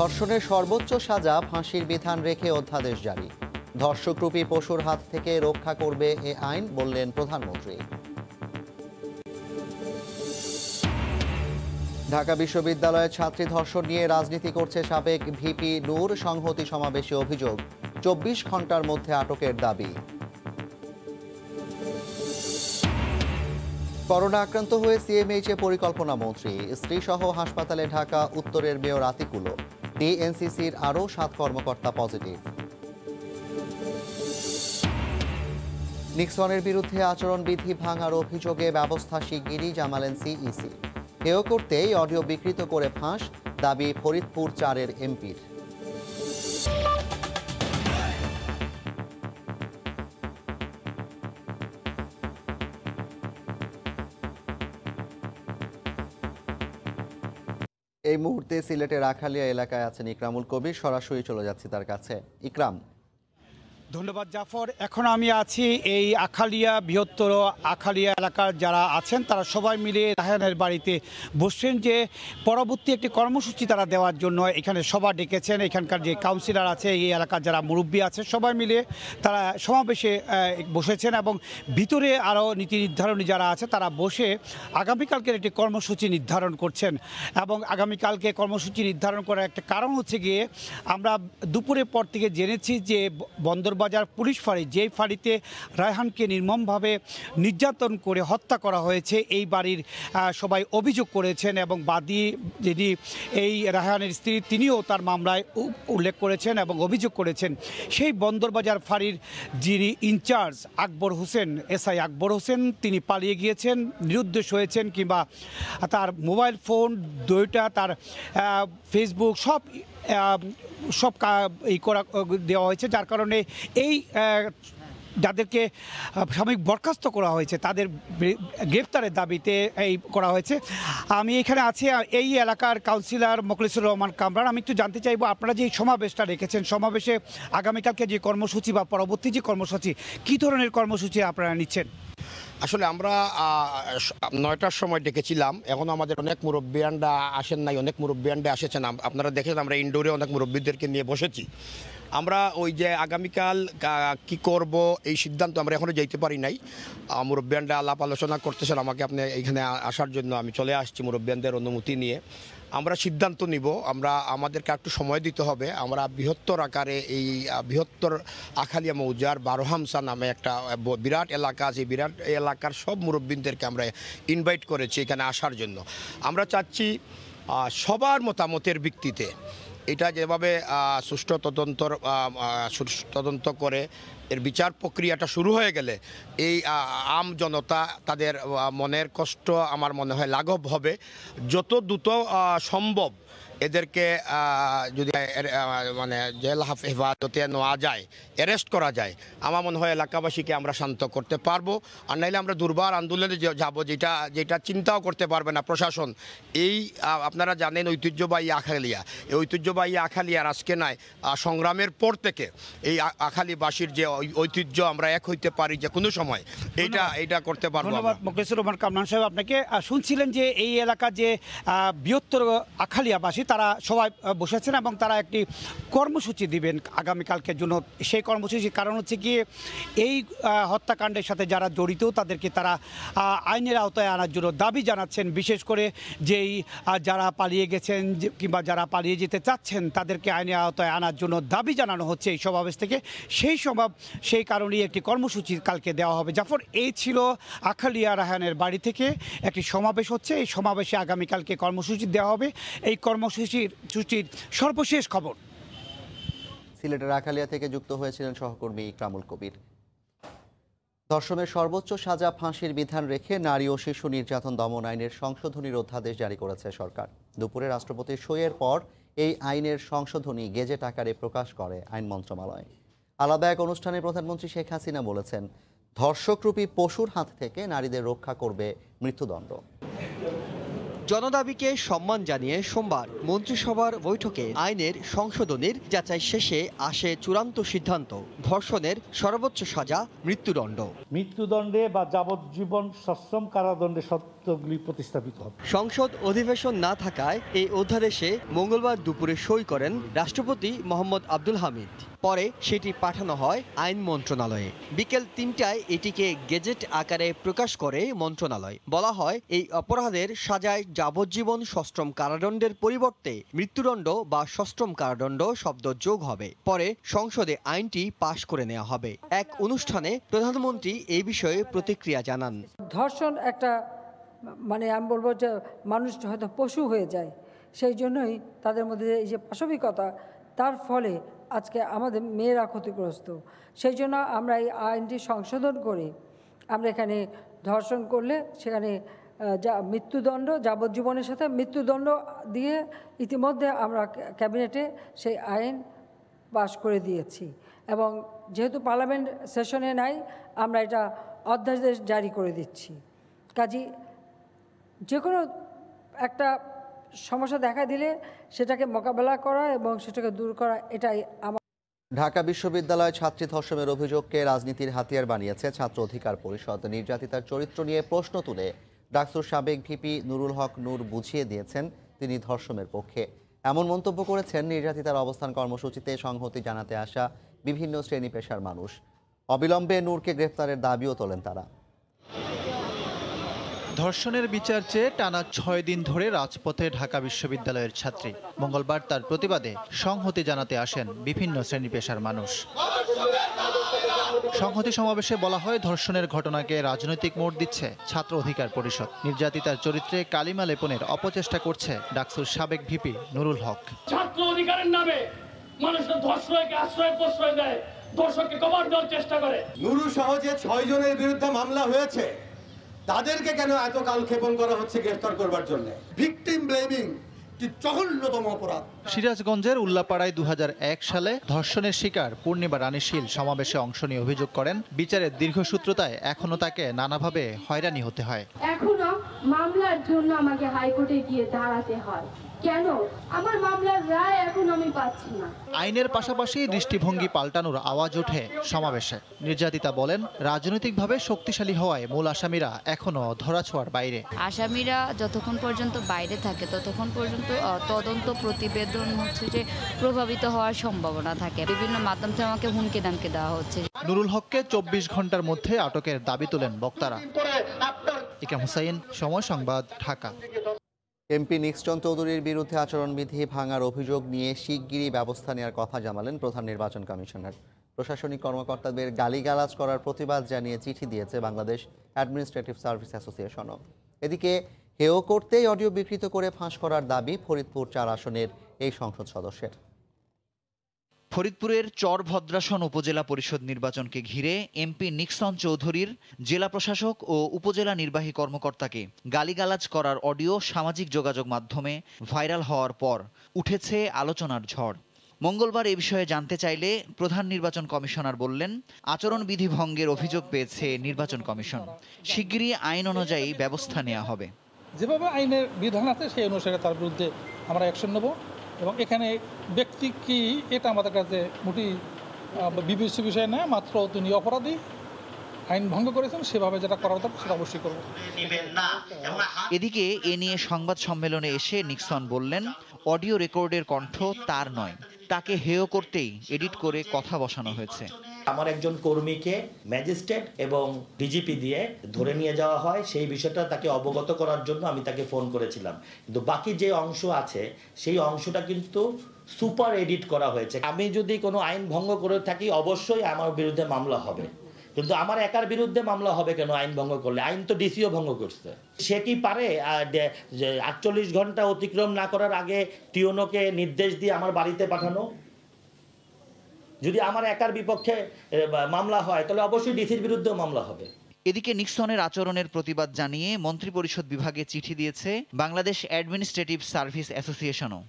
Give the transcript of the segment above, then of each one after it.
ধর্ষণের সর্বোচ্চ সাজা ফাঁসির বিধান রেখে অধ্যাদেশ জারি। ধর্ষকরূপী পশুর হাত থেকে রক্ষা করবে এ আইন বললেন প্রধানমন্ত্রী। ঢাকা বিশ্ববিদ্যালয়ের ছাত্রী ধর্ষণ নিয়ে রাজনীতি করছে সাবেক ভিপি নূর, সংহতি সমাবেশে অভিযোগ, চব্বিশ ঘণ্টার মধ্যে আটকের দাবি। করোনা আক্রান্ত হয়ে সিএমএইচ পরিকল্পনা মন্ত্রী স্ত্রী সহ হাসপাতালে ঢাকা, উত্তরের মেয়র আতিকুলো ডিএনসিসির আরও সাত কর্মকর্তা পজিটিভ। নিক্সনের বিরুদ্ধে আচরণবিধি ভাঙার অভিযোগে ব্যবস্থা শিগগিরই জামালেন সিইসি। হেয় করতেই অডিও বিকৃত করে ফাঁস, দাবি ফরিদপুর চারের এমপির। এই মুহূর্তে সিলেটের রাখালিয়া এলাকায় আছেন ইকরামুল কবির। সরাসরি চলে যাচ্ছি তার কাছে। ইকরাম ধন্যবাদ, জাফর। এখন আমি আছি এই আখালিয়া বৃহত্তর আখালিয়া এলাকার যারা আছেন, তারা সবাই মিলে রাহানের বাড়িতে বসছেন যে পরবর্তী একটি কর্মসূচি তারা দেওয়ার জন্য এখানে সভা ডেকেছেন। এখানকার যে কাউন্সিলর আছে, এই এলাকার যারা মুরব্বী আছে, সবাই মিলে তারা সমাবেশে বসেছেন এবং ভিতরে আরও নীতি নির্ধারণী যারা আছে, তারা বসে আগামীকালকের একটি কর্মসূচি নির্ধারণ করছেন এবং আগামীকালকে কর্মসূচি নির্ধারণ করার একটা কারণ হচ্ছে গিয়ে আমরা দুপুরের পর থেকে জেনেছি যে ব- বন্দরবাজার পুলিশ ফাঁড়ি, যেই ফাঁড়িতে রায়হানকে নির্মমভাবে নির্যাতন করে হত্যা করা হয়েছে, এই বাড়ির সবাই অভিযোগ করেছেন এবং বাদী যিনি এই রায়হানের স্ত্রী, তিনিও তার মামলায় উল্লেখ করেছেন এবং অভিযোগ করেছেন। সেই বন্দরবাজার ফাঁড়ির যিনি in charge Akbar Hossain, SI Akbar Hossain, তিনি পালিয়ে গিয়েছেন, নিরুদ্দেশ হয়েছেন কিংবা তার মোবাইল ফোন, দুইটা, তার ফেসবুক, সব সব এই করা দেওয়া হয়েছে। যার কারণে এই যাদেরকে সাময়িক বরখাস্ত করা হয়েছে, তাদের গ্রেপ্তারের দাবিতে এই করা হয়েছে। আমি এখানে আছি এই এলাকার কাউন্সিলর মোখলিসুর রহমান কামরান। আমি একটু জানতে চাইব, আপনারা যে সমাবেশটা রেখেছেন, সমাবেশে আগামীকালকে যে কর্মসূচি বা পরবর্তী যে কর্মসূচি, কী ধরনের কর্মসূচি আপনারা নিচ্ছেন? আসলে আমরা নয়টার সময় ডেকেছিলাম। এখন আমাদের অনেক মুরব্বিয়ানরা আসেন নাই, অনেক মুরব্বিয়ানরা এসেছেন। আপনারা দেখেছেন আমরা ইনডোরে অনেক মুরব্বীদেরকে নিয়ে বসেছি। আমরা ওই যে আগামীকাল কা- করব এই সিদ্ধান্ত আমরা এখনও যেতে পারি নাই। মুরব্বিয়ানরা আলাপ আলোচনা করতেছেন আমাকে, আপনি এইখানে আ- আসার জন্য আমি চলে আসছি মুরব্বিয়ানদের অনুমতি নিয়ে। আমরা সিদ্ধান্ত নিব, আমরা, আমাদেরকে একটু সময় দিতে হবে। আমরা বৃহত্তর আকারে এই বৃহত্তর আখালিয়া মৌজার বারোহামসা নামে একটা বিরাট এলাকা আছে। বিরাট এলাকার সব মুরব্বীদেরকে আমরা ইনভাইট করেছি এখানে আসার জন্য। আমরা চাচ্ছি সবার মতামতের ভিত্তিতে এটা যেভাবে সুষ্ঠু তদন্তর সুষ্ঠু তদন্ত করে এর বিচার প্রক্রিয়াটা শুরু হয়ে গেলে এই আম জনতা তাদের মনের কষ্ট আমার মনে হয় লাঘব হবে। যত দ্রুত সম্ভব এদেরকে যদি মানে জেল হাফ- হেফাজতে নেওয়া যায় অ্যারেস্ট করা যায় আমার মনে হয় এলাকাবাসীকে আমরা শান্ত করতে পারব। আর নাইলে আমরা দুর্বার আন্দোলনে যাব যেটা যেটা চিন্তাও করতে পারবে না প্রশাসন। এই আপনারা জানেন ঐতিহ্যবাহী আখালিয়া। এই ঐতিহ্যবাহী আখালিয়ার আজকে নাই সংগ্রামের পর থেকে এই আখালিবাসীর যে ঐতিহ্য আমরা এক হইতে পারি যে কোনো সময় এইটা এইটা করতে পারব। ধন্যবাদ মোখলেসুর রহমান কামরান সাহেব আপনাকে। শুনছিলেন যে এই এলাকা যে বৃহত্তর আখালিয়াবাসী তারা সবাই বসেছেন এবং তারা একটি কর্মসূচি দিবেন আগামীকালকের জন্য সেই কর্মসূচির কারণ হচ্ছে গিয়ে এই হত্যাকাণ্ডের সাথে যারা জড়িত তাদেরকে তারা আইনের আওতায় আনার জন্য দাবি জানাচ্ছেন। বিশেষ করে যেই যারা পালিয়ে গেছেন কিংবা যারা পালিয়ে যেতে চাচ্ছেন তাদেরকে আইনের আওতায় আনার জন্য দাবি জানানো হচ্ছে এই সমাবেশ থেকে। সেই সমাব, সেই কারণেই একটি কর্মসূচি কালকে দেওয়া হবে। জাফর, এই ছিল আখালিয়া রাহানের বাড়ি থেকে একটি সমাবেশ হচ্ছে। এই সমাবেশে আগামীকালকে কর্মসূচি দেওয়া হবে। এই কর্মসূচির সূচির সর্বশেষ খবর। সিলেটের রাখালিয়া থেকে যুক্ত হয়েছিলেন সহকর্মী ইকরামুল কবির। ধর্ষণের সর্বোচ্চ সাজা ফাঁসির বিধান রেখে নারী ও শিশু নির্যাতন দমন আইনের সংশোধনীর অধ্যাদেশ জারি করেছে সরকার। দুপুরে রাষ্ট্রপতির সইয়ের পর এই আইনের সংশোধনী গেজেট আকারে প্রকাশ করে আইন মন্ত্রণালয়। আলাদা এক অনুষ্ঠানে প্রধানমন্ত্রী শেখ হাসিনা বলেছেন, ধর্ষকরূপী পশুর হাত থেকে নারীদের রক্ষা করবে মৃত্যুদণ্ড। জনদাবিকে সম্মান জানিয়ে সোমবার মন্ত্রিসভার বৈঠকে আইনের সংশোধনীর যাচাই শেষে আসে চূড়ান্ত সিদ্ধান্ত। ধর্ষণের সর্বোচ্চ সাজা মৃত্যুদণ্ড। মৃত্যুদণ্ডে বা যাবজ্জীবন সশ্রম কারাদণ্ডে সত্যগুলি প্রতিস্থাপিত হবে। সংসদ অধিবেশন না থাকায় এই অধ্যাদেশে মঙ্গলবার দুপুরে সই করেন রাষ্ট্রপতি মোহাম্মদ আব্দুল হামিদ। পরে সেটি পাঠানো হয় আইন মন্ত্রণালয়ে। বিকেল তিনটায় এটিকে গেজেট আকারে প্রকাশ করে মন্ত্রণালয়। বলা হয় এই অপরাধের সাজায় যাবজ্জীবন সশ্রম কারাদণ্ডের পরিবর্তে মৃত্যুদণ্ড বা সশ্রম কারাদণ্ড শব্দ যোগ হবে। পরে সংসদে আইনটি পাশ করে নেওয়া হবে। এক অনুষ্ঠানে প্রধানমন্ত্রী এই বিষয়ে প্রতিক্রিয়া জানান। ধর্ষণ একটা মানে আমি বলব যে মানুষ হয়তো পশু হয়ে যায়, সেই জন্যই তাদের মধ্যে এই যে পাশবিকতা, তার ফলে আজকে আমাদের মেয়েরা ক্ষতিগ্রস্ত। সেই জন্য আমরা এই আইনটি সংশোধন করে আমরা এখানে ধর্ষণ করলে সেখানে যা মৃত্যুদণ্ড, যাবজ্জীবনের সাথে মৃত্যুদণ্ড দিয়ে ইতিমধ্যে আমরা ক্যাবিনেটে সেই আইন পাশ করে দিয়েছি। এবং যেহেতু পার্লামেন্ট সেশনে নাই, আমরা এটা অধ্যাদেশ জারি করে দিচ্ছি। কাজী যে কোনো একটা সমস্যা দেখা দিলে সেটাকে মোকাবেলা করা এবং সেটাকে দূর করা, এটাই আমার ঢাকা বিশ্ববিদ্যালয় ছাত্রী ধর্ষণের অভিযোগকে রাজনীতির হাতিয়ার বানিয়েছে ছাত্র অধিকার পরিষদ। নির্যাতিতার চরিত্র নিয়ে প্রশ্ন তুলে ডাকসুর সাবেক ভিপি নুরুল হক নূর বুঝিয়ে দিয়েছেন তিনি ধর্ষণের পক্ষে। এমন মন্তব্য করেছেন নির্যাতিতার অবস্থান কর্মসূচিতে সংহতি জানাতে আসা বিভিন্ন শ্রেণি পেশার মানুষ। অবিলম্বে নূরকে গ্রেফতারের দাবিও তোলেন তারা। ধর্ষণের বিচার চেয়ে টানা ছয় দিন ধরে রাজপথে ঢাকা বিশ্ববিদ্যালয়ের ছাত্রী। মঙ্গলবার তার প্রতিবাদে সংহতি জানাতে আসেন বিভিন্ন শ্রেণি পেশার মানুষ। সংহতি সমাবেশে বলা হয় ধর্ষণের ঘটনাকে রাজনৈতিক মোড় দিচ্ছে ছাত্র অধিকার পরিষদ। নির্যাতিতার চরিত্রে কালিমা লেপনের অপচেষ্টা করছে ডাকসুর সাবেক ভিপি নুরুল হক। ছাত্র অধিকারের নামে মানুষের ধর্ষণকে আশ্রয় প্রশ্রয় দেয় দর্শককে কভার দেওয়ার চেষ্টা করে। নুরু সহ যে ছয় জনের বিরুদ্ধে মামলা হয়েছে। তাদেরকে কেন এত কালক্ষেপণ করা হচ্ছে গ্রেফতার করবার জন্য? ভিকটিম ব্লেমিং কি জঘন্যতম অপরাধ। সিরাজগঞ্জের উল্লাপাড়ায় দু হাজার এক সালে ধর্ষণের শিকার পূর্ণিমা রানীশীল সমাবেশে অংশ নিয়ে অভিযোগ করেন বিচারের দীর্ঘসূত্রতায় এখনও তাকে নানাভাবে হয়রানি হতে হয়। এখনও মামলার জন্য আমাকে হাইকোর্টে গিয়ে দাঁড়াতে হয়। কেন? আমার মামলার রায় এখন আমি পাচ্ছি না। আইনের পাশাপাশি দৃষ্টিভঙ্গি পাল্টানোর আওয়াজ ওঠে সমাবেশে। নির্যাতিতা বলেন রাজনৈতিকভাবে শক্তিশালী হওয়ায় মূল আসামিরা এখনও ধরাছোঁয়ার বাইরে। আসামিরা যতক্ষণ পর্যন্ত বাইরে থাকে ততক্ষণ পর্যন্ত তদন্ত প্রতিবেদন হচ্ছে যে প্রভাবিত হওয়ার সম্ভাবনা থাকে। বিভিন্ন মাধ্যম থেকে আমাকে হুমকি দামকে দেওয়া হচ্ছে। নুরুল হককে চব্বিশ ঘণ্টার মধ্যে আটকের দাবি তোলেন বক্তারা। ইকাম হুসাইন সময় সংবাদ ঢাকা। এমপি নিক্সটন চৌধুরীর বিরুদ্ধে আচরণবিধি ভাঙার অভিযোগ নিয়ে শিগগিরই ব্যবস্থা নেওয়ার কথা জানালেন প্রধান নির্বাচন কমিশনার। প্রশাসনিক কর্মকর্তাদের গালিগালাজ করার প্রতিবাদ জানিয়ে চিঠি দিয়েছে বাংলাদেশ অ্যাডমিনিস্ট্রেটিভ সার্ভিস অ্যাসোসিয়েশনও এদিকে হেয় করতেই অডিও বিকৃত করে ফাঁস করার দাবি ফরিদপুর চার আসনের এই সংসদ সদস্যের। ফরিদপুরের চর ভদ্রাসন উপজেলা পরিষদ নির্বাচনকে ঘিরে এমপি নিক্সন চৌধুরীর জেলা প্রশাসক ও উপজেলা নির্বাহী কর্মকর্তাকে গালিগালাজ করার অডিও সামাজিক যোগাযোগ মাধ্যমে ভাইরাল হওয়ার পর উঠেছে আলোচনার ঝড়। মঙ্গলবার এ বিষয়ে জানতে চাইলে প্রধান নির্বাচন কমিশনার বললেন, আচরণবিধি ভঙ্গের অভিযোগ পেয়েছে নির্বাচন কমিশন। শিগগিরই আইন অনুযায়ী ব্যবস্থা নেওয়া হবে। যেভাবে আইনের বিধান আছে, সেই অনুসারে তার বিরুদ্ধে আমরা অ্যাকশন নেব। এবং এখানে ব্যক্তি কি এটা আমাদের কাছে মোটেই বিবেচ্য বিষয় নয় মাত্র তিনি অপরাধী আইন ভঙ্গ করেছেন সেভাবে যেটা করার দরকার সেটা অবশ্যই করব। এদিকে এ নিয়ে সংবাদ সম্মেলনে এসে নিক্সন বললেন অডিও রেকর্ডের কণ্ঠ তার নয়। তাকে হেয় করতেই এডিট করে কথা বসানো হয়েছে। আমার একজন কর্মীকে ম্যাজিস্ট্রেট এবং ডিজিপি দিয়ে ধরে নিয়ে যাওয়া হয়। সেই বিষয়টা তাকে অবগত করার জন্য আমি তাকে ফোন করেছিলাম। কিন্তু বাকি যে অংশ আছে, সেই অংশটা কিন্তু সুপার এডিট করা হয়েছে। আমি যদি কোনো আইন ভঙ্গ করে থাকি, অবশ্যই আমার বিরুদ্ধে মামলা হবে। কিন্তু আমার একার বিরুদ্ধে মামলা হবে কেন আইন ভঙ্গ করলে? আইন তো ডিসিও ভঙ্গ করছে। সে কি পারে? আটচল্লিশ ঘণ্টা অতিক্রম না করার আগে টিওনোকে নির্দেশ দিয়ে আমার বাড়িতে পাঠানো? যদি আমার একার বিপক্ষে মামলা হয়, তাহলে অবশ্যই ডিসির বিরুদ্ধেও মামলা হবে। এদিকে নিক্সনের আচরণের প্রতিবাদ জানিয়ে মন্ত্রিপরিষদ বিভাগে চিঠি দিয়েছে বাংলাদেশ অ্যাডমিনিস্ট্রেটিভ সার্ভিস অ্যাসোসিয়েশনও।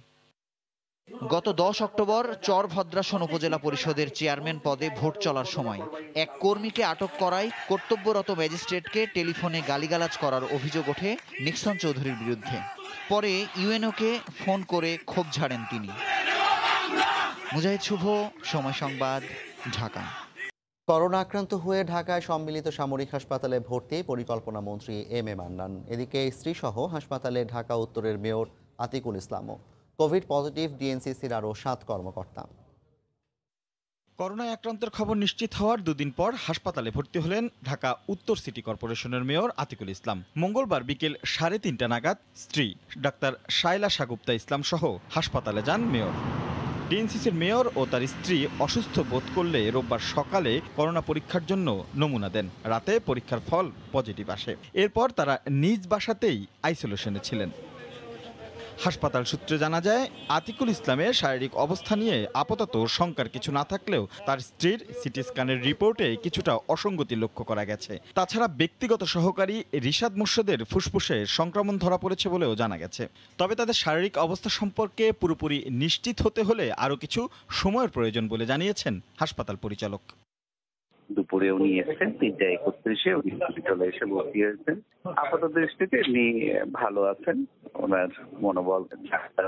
গত দশ অক্টোবর চর ভদ্রাসন উপজেলা পরিষদের চেয়ারম্যান পদে ভোট চলার সময় এক কর্মীকে আটক করায় কর্তব্যরত ম্যাজিস্ট্রেটকে টেলিফোনে গালিগালাজ করার অভিযোগ ওঠে নিক্সন চৌধুরীর বিরুদ্ধে। পরে ইউএনওকে ফোন করে ক্ষোভ ঝাড়েন তিনি। মুজাহিদ শুভ সময় সংবাদ ঢাকা। করোনা আক্রান্ত হয়ে ঢাকায় সম্মিলিত সামরিক হাসপাতালে ভর্তি পরিকল্পনা মন্ত্রী এম এ মান্নান। এদিকে স্ত্রীসহ হাসপাতালে ঢাকা উত্তরের মেয়র আতিকুল ইসলামও। কোভিড পজিটিভ ডিএনসিসির আরও সাত কর্মকর্তা। করোনায় আক্রান্তের খবর নিশ্চিত হওয়ার দুদিন পর হাসপাতালে ভর্তি হলেন ঢাকা উত্তর সিটি কর্পোরেশনের মেয়র আতিকুল ইসলাম। মঙ্গলবার বিকেল সাড়ে তিনটা নাগাদ স্ত্রী ডাক্তার শায়লা সাগুপ্তা ইসলাম সহ হাসপাতালে যান মেয়র। ডিএনসিসির মেয়র ও তার স্ত্রী অসুস্থ বোধ করলে রোববার সকালে করোনা পরীক্ষার জন্য নমুনা দেন। রাতে পরীক্ষার ফল পজিটিভ আসে। এরপর তারা নিজ বাসাতেই আইসোলেশনে ছিলেন। হাসপাতাল সূত্রে জানা যায়, আতিকুল ইসলামের শারীরিক অবস্থা নিয়ে আপাতত শঙ্কার কিছু না থাকলেও তার স্ত্রীর সিটি স্ক্যানের রিপোর্টে কিছুটা অসঙ্গতি লক্ষ্য করা গেছে। তাছাড়া ব্যক্তিগত সহকারী রিশাদ মুর্শদের ফুসফুসে সংক্রমণ ধরা পড়েছে বলেও জানা গেছে। তবে তাদের শারীরিক অবস্থা সম্পর্কে পুরোপুরি নিশ্চিত হতে হলে আরও কিছু সময়ের প্রয়োজন বলে জানিয়েছেন হাসপাতাল পরিচালক। দুপুরে উনি এসেছেন, তিনটা একত্রিশে উনি হসপিটালে এসে ভর্তি হয়েছেন। আপাতত দৃষ্টিতে উনি ভালো আছেন, ওনার মনোবল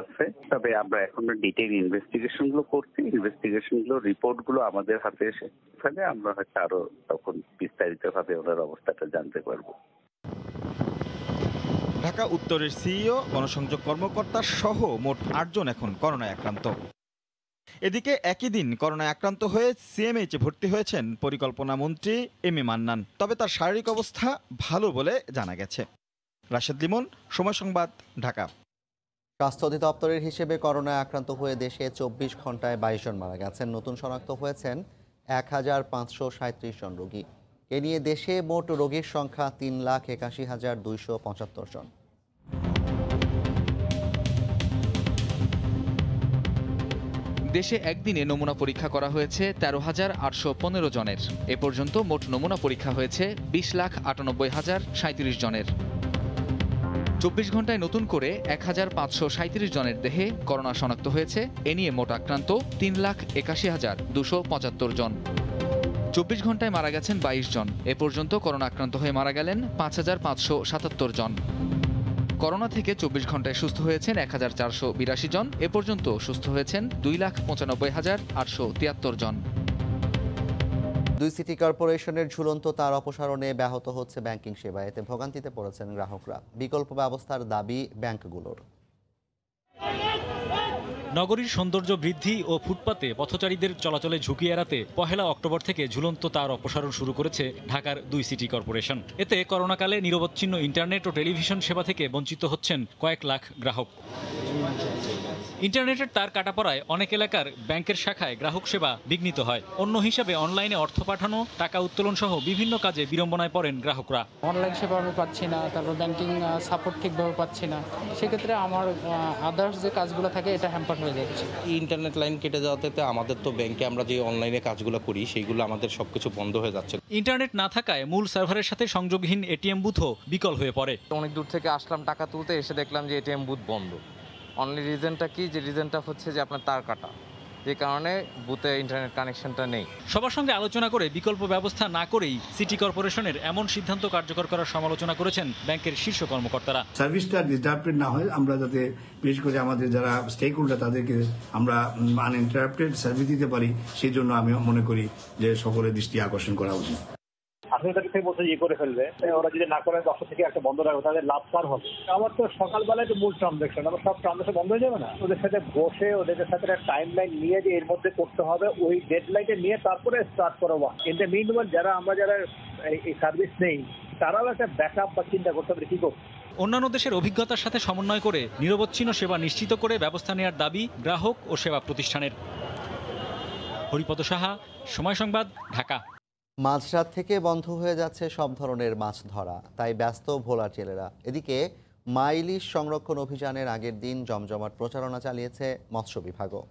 আছে। তবে আমরা এখনও ডিটেইল ইনভেস্টিগেশনগুলো করছি ইনভেস্টিগেশনগুলো রিপোর্টগুলো আমাদের হাতে এসে ফেলে, আমরা হয়তো আরও তখন বিস্তারিত ভাবে ওনার অবস্থাটা জানতে পারব। ঢাকা উত্তরের সিইও, গণসংযোগ কর্মকর্তা সহ মোট আটজন এখন করোনায় আক্রান্ত। এদিকে একই দিন করোনায় আক্রান্ত হয়ে সিএমএইচে ভর্তি হয়েছেন পরিকল্পনা মন্ত্রী এম এ মান্নান। তবে তার শারীরিক অবস্থা ভালো বলে জানা গেছে। রাশেদ লিমন, সময় সংবাদ, ঢাকা। স্বাস্থ্য অধিদপ্তরের হিসেবে করোনায় আক্রান্ত হয়ে দেশে চব্বিশ ঘন্টায় বাইশ জন মারা গেছেন। নতুন শনাক্ত হয়েছেন এক হাজার পাঁচশো সাঁত্রিশ জন রোগী। এ নিয়ে দেশে মোট রোগীর সংখ্যা তিন লাখ একাশি হাজার দুইশো পঁচাত্তর জন। দেশে একদিনে নমুনা পরীক্ষা করা হয়েছে তেরো হাজার আটশো পনেরো জনের। এ পর্যন্ত মোট নমুনা পরীক্ষা হয়েছে বিশ লাখ আটানব্বই হাজার সাঁত্রিশ জনের। চব্বিশ ঘন্টায় নতুন করে এক হাজার পাঁচশো সাঁত্রিশ জনের দেহে করোনা শনাক্ত হয়েছে। এ নিয়ে মোট আক্রান্ত তিন লাখ একাশি হাজার দুশো পঁচাত্তর জন। চব্বিশ ঘন্টায় মারা গেছেন বাইশ জন। এ পর্যন্ত করোনা আক্রান্ত হয়ে মারা গেলেন পাঁচ হাজার পাঁচশো সাতাত্তর জন। করোনা থেকে চব্বিশ ঘন্টায় সুস্থ হয়েছেন এক হাজার চারশো বিরাশি জন। এ পর্যন্ত সুস্থ হয়েছেন দুই লাখ পঁচানব্বই হাজার আটশো তিয়াত্তর জন। দুই সিটি কর্পোরেশনের ঝুলন্ত তার অপসারণে ব্যাহত হচ্ছে ব্যাংকিং সেবা। এতে ভোগান্তিতে পড়েছেন গ্রাহকরা। বিকল্প ব্যবস্থার দাবি ব্যাংকগুলোর। নগরীর সৌন্দর্য বৃদ্ধি ও ফুটপাতে পথচারীদের চলাচলে ঝুঁকি এড়াতে পহেলা অক্টোবর থেকে ঝুলন্ত তার অপসারণ শুরু করেছে ঢাকার দুই সিটি কর্পোরেশন। এতে করোনাকালে নিরবচ্ছিন্ন ইন্টারনেট ও টেলিভিশন সেবা থেকে বঞ্চিত হচ্ছেন কয়েক লাখ গ্রাহক। ইন্টারনেটের তার কাটা পড়ায় অনেক এলাকার ব্যাংকের শাখায় গ্রাহক সেবা বিঘ্নিত হয়। অন্য হিসাবে অনলাইনে অর্থ পাঠানো টাকা উত্তোলন সহ বিভিন্ন কাজে বিড়ম্বনায় পড়েন গ্রাহকরা। অনলাইন সেবা আমি পাচ্ছি না তারপর ব্যাংকিং সাপোর্ট ঠিকভাবে পাচ্ছি না। সেক্ষেত্রে আমার আদার্স যে কাজগুলো থাকে এটা হ্যাম্পার হয়ে যাচ্ছে। ইন্টারনেট লাইন কেটে যাওয়াতে আমাদের তো ব্যাংকে আমরা যে অনলাইনে কাজগুলো করি সেইগুলো আমাদের সবকিছু বন্ধ হয়ে যাচ্ছে। ইন্টারনেট না থাকায় মূল সার্ভারের সাথে সংযোগহীন এটিএম বুথও বিকল হয়ে পড়ে। অনেক দূর থেকে আসলাম টাকা তুলতে এসে দেখলাম যে এটিএম বুথ বন্ধ। অনলি রিজনটা কি? যে রিজনটা হচ্ছে যে আপনার তার কাটা। যে কারণে বুথে ইন্টারনেট কানেকশনটা নেই। সবার সঙ্গে আলোচনা করে বিকল্প ব্যবস্থা না করেই সিটি কর্পোরেশনের এমন সিদ্ধান্ত কার্যকর করার সমালোচনা করেছেন ব্যাংকের শীর্ষ কর্মকর্তারা। সার্ভিসটা ডিসটার্বেড না হয় আমরা যাতে বিশেষ করে আমাদের যারা স্টেক হোল্ডার তাদেরকে আমরা আনইন্টারাপ্টেড সার্ভিস দিতে পারি সেই জন্য আমি মনে করি যে সকলের দৃষ্টি আকর্ষণ করা উচিত। আসলে তাদের থেকে বলছে ইয়ে করে ফেলবে ওরা যদি না করে দশটা থেকে একটা বন্ধ রাখবে তাদের লাভ কার হবে। আমার তো সকালবেলায় তো মূল ট্রানজাকশন আমার সব ট্রানজাকশন বন্ধ হয়ে যাবে না? ওদের সাথে বসে ওদের সাথে একটা টাইম লাইন নিয়ে যে এর মধ্যে করতে হবে ওই ডেড লাইনে নিয়ে তারপরে স্টার্ট করব কিন্তু মিন যারা আমরা যারা এই সার্ভিস নেই তারাও একটা ব্যাকআপ বা চিন্তা করতে হবে কি করব? অন্যান্য দেশের অভিজ্ঞতার সাথে সমন্বয় করে নিরবচ্ছিন্ন সেবা নিশ্চিত করে ব্যবস্থা নেওয়ার দাবি গ্রাহক ও সেবা প্রতিষ্ঠানের। হরিপদ সাহা সময় সংবাদ ঢাকা। মাঝরাত থেকে বন্ধ হয়ে যাচ্ছে সব ধরনের মাছ ধরা। তাই ব্যস্ত ভোলা জেলেরা। এদিকে মাইলিশ সংরক্ষণ অভিযানের আগের দিন জমজমাট প্রচারণা চালিয়েছে মৎস্য বিভাগও।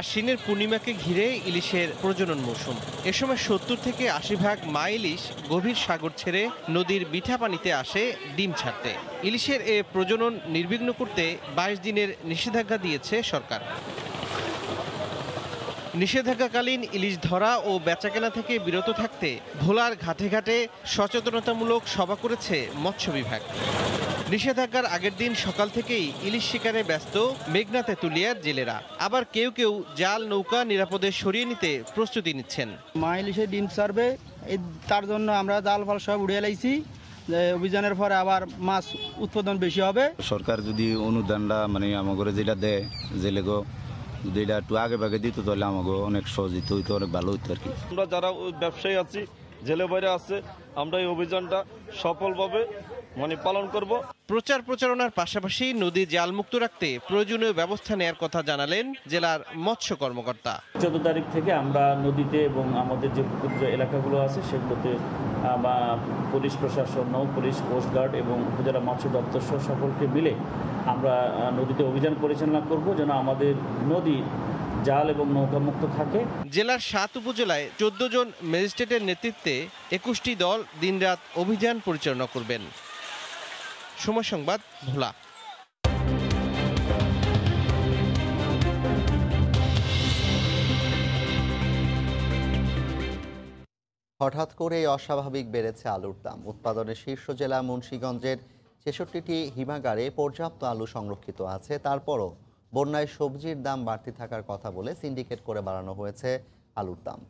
আশ্বিনের পূর্ণিমাকে ঘিরে ইলিশের প্রজনন মৌসুম। এ সময় সত্তর থেকে আশি ভাগ মা ইলিশ গভীর সাগর ছেড়ে নদীর মিঠা পানিতে আসে ডিম ছাড়তে। ইলিশের এ প্রজনন নির্বিঘ্ন করতে বাইশ দিনের নিষেধাজ্ঞা দিয়েছে সরকার। নিষেধাজ্ঞাকালীন ইলিশ ধরা ও বেচাকেনা থেকে বিরত থাকতে ভোলার ঘাটে ঘাটে সচেতনতামূলক সভা করেছে মৎস্য বিভাগ। নিষেধাজ্ঞার আগের দিন সকাল থেকেই ইলিশ শিকারে ব্যস্ত মেঘনা তেঁতুলিয়ার জেলেরা। আবার কেউ কেউ জাল নৌকা নিরাপদে সরিয়ে নিতে প্রস্তুতি নিচ্ছেন। মা ইলিশে ডিম সারবে তার জন্য আমরা জাল ফাল সব উড়িয়ে লাইছি অভিযানের পরে আবার মাছ উৎপাদন বেশি হবে। সরকার যদি অনুদানটা মানে আমাকে যেটা দেয় জেলে গো যদি এটা একটু আগে ভাগে দিত তাহলে আমাকে অনেক সহজিত হইতো, অনেক ভালো হইতো আর কি। আমরা যারা ব্যবসায়ী আছি, জেলে বাইরে আছে, আমরা এই অভিযানটা সফলভাবে মানে পালন করব। প্রচার প্রচারণার পাশাপাশি নদী জালমুক্ত রাখতে প্রয়োজনীয় ব্যবস্থা নেয়ার কথা জানালেন জেলার মৎস্য কর্মকর্তা। চোদ্দ তারিখ থেকে আমরা নদীতে এবং আমাদের যে যে এলাকাগুলো আছে সেগুলোতে বা পুলিশ প্রশাসন নৌ পুলিশ কোস্টগার্ড এবং উপজেলা মৎস্য দপ্তর সহ সকলকে মিলে আমরা নদীতে অভিযান পরিচালনা করব যেন আমাদের নদী জাল এবং নৌকা মুক্ত থাকে। জেলার সাত উপজেলায় চোদ্দ জন ম্যাজিস্ট্রেটের নেতৃত্বে একুশটি দল দিনরাত অভিযান পরিচালনা করবেন। সময় সংবাদ ভোলা। হঠাৎ করেই অস্বাভাবিক বেড়েছে আলুর দাম। উৎপাদনের শীর্ষ জেলা মুন্সীগঞ্জের ছেষট্টিটি হিমাগারে পর্যাপ্ত আলু সংরক্ষিত আছে। তারপরও বন্যায় সবজির দাম বাড়তি থাকার কথা বলে সিন্ডিকেট করে বাড়ানো হয়েছে আলুর দাম।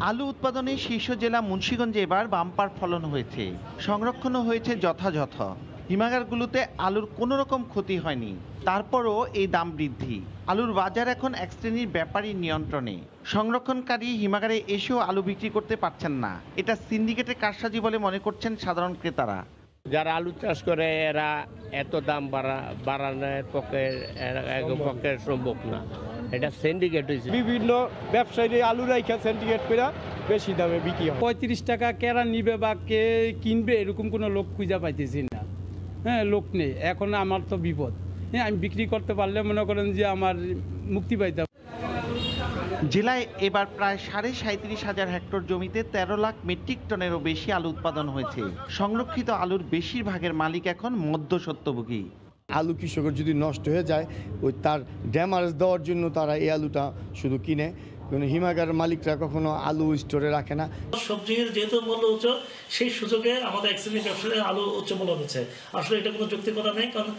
আলু উৎপাদনে শীর্ষ জেলা মুন্সীগঞ্জে এবার বাম্পার ফলন হয়েছে। সংরক্ষণও হয়েছে যথাযথ। হিমাগারগুলোতে আলুর কোনো রকম ক্ষতি হয়নি। তারপরও এই দাম বৃদ্ধি। আলুর বাজার এখন এক শ্রেণির ব্যাপারী নিয়ন্ত্রণে। সংরক্ষণকারী হিমাগারে এসেও আলু বিক্রি করতে পারছেন না। এটা সিন্ডিকেটের কারসাজি বলে মনে করছেন সাধারণ ক্রেতারা। যারা আলু চাষ করে, এরা এত দাম বাড়া বাড়ানোর পক্ষে পক্ষে সম্ভব না। এটা সিন্ডিকেট হয়েছে বিভিন্ন ব্যবসায়ী আলু রাইখা সিন্ডিকেট করে বেশি দামে বিক্রি হয়। পঁয়ত্রিশ টাকা কেরা নিবে বা কে কিনবে এরকম কোনো লোক খুঁজে পাইতেছি না। হ্যাঁ লোক নেই। এখন আমার তো বিপদ। হ্যাঁ আমি বিক্রি করতে পারলে মনে করেন যে আমার মুক্তি পাইতাম জেলায় এবার প্রায় সাড়ে সাঁত্রিশ হাজার হেক্টর জমিতে তেরো লাখ মেট্রিক টনেরও বেশি আলু উৎপাদন হয়েছে। সংরক্ষিত আলুর বেশিরভাগের মালিক এখন মধ্যসত্ত্বভোগী আলু কৃষকের যদি নষ্ট হয়ে যায় ওই তার ড্যামারেজ দেওয়ার জন্য তারা এই আলুটা শুধু কিনে। কিন্তু হিমাগার মালিকরা কখনো আলু স্টোরে রাখে না। সবজির যেহেতু মূল্য উচ্চ সেই সুযোগে আমাদের শ্রেণির ব্যবসায়ী আলু উচ্চ মূল্য দিচ্ছে। আসলে এটা কোনো যৌক্তিকতা নেই কারণ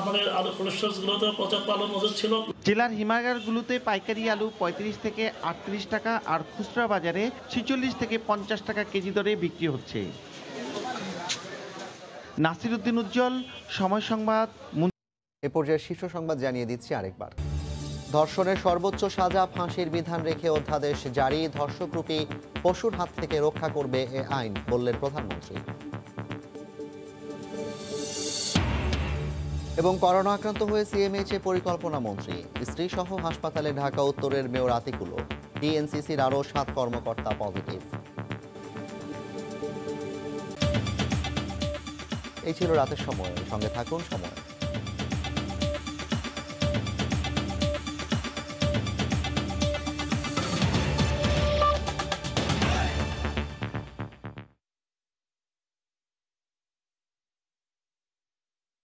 আমাদের আলু কোলেস্ট্রলগুলোতে পর্যাপ্ত আলু মজুদ ছিল। জেলার হিমাগারগুলোতে পাইকারি আলু পঁয়ত্রিশ থেকে আটত্রিশ টাকা আর খুচরা বাজারে ছেচল্লিশ থেকে পঞ্চাশ টাকা কেজি দরে বিক্রি হচ্ছে। নাসির উদ্দিন উজ্জ্বল, সময় সংবাদ এ পর্যায়ে শীর্ষ সংবাদ জানিয়ে দিচ্ছি আরেকবার। ধর্ষণের সর্বোচ্চ সাজা ফাঁসির বিধান রেখে অধ্যাদেশ জারি ধর্ষকরূপী পশুর হাত থেকে রক্ষা করবে এ আইন, বললেন প্রধানমন্ত্রী। এবং করোনা আক্রান্ত হয়ে সিএমএইচে পরিকল্পনা মন্ত্রী স্ত্রী সহ হাসপাতালে ঢাকা উত্তরের মেয়র আতিকুলো ডিএনসিসির আরও সাত কর্মকর্তা পজিটিভ। এই ছিল রাতের সময়। সঙ্গে থাকুন সময়।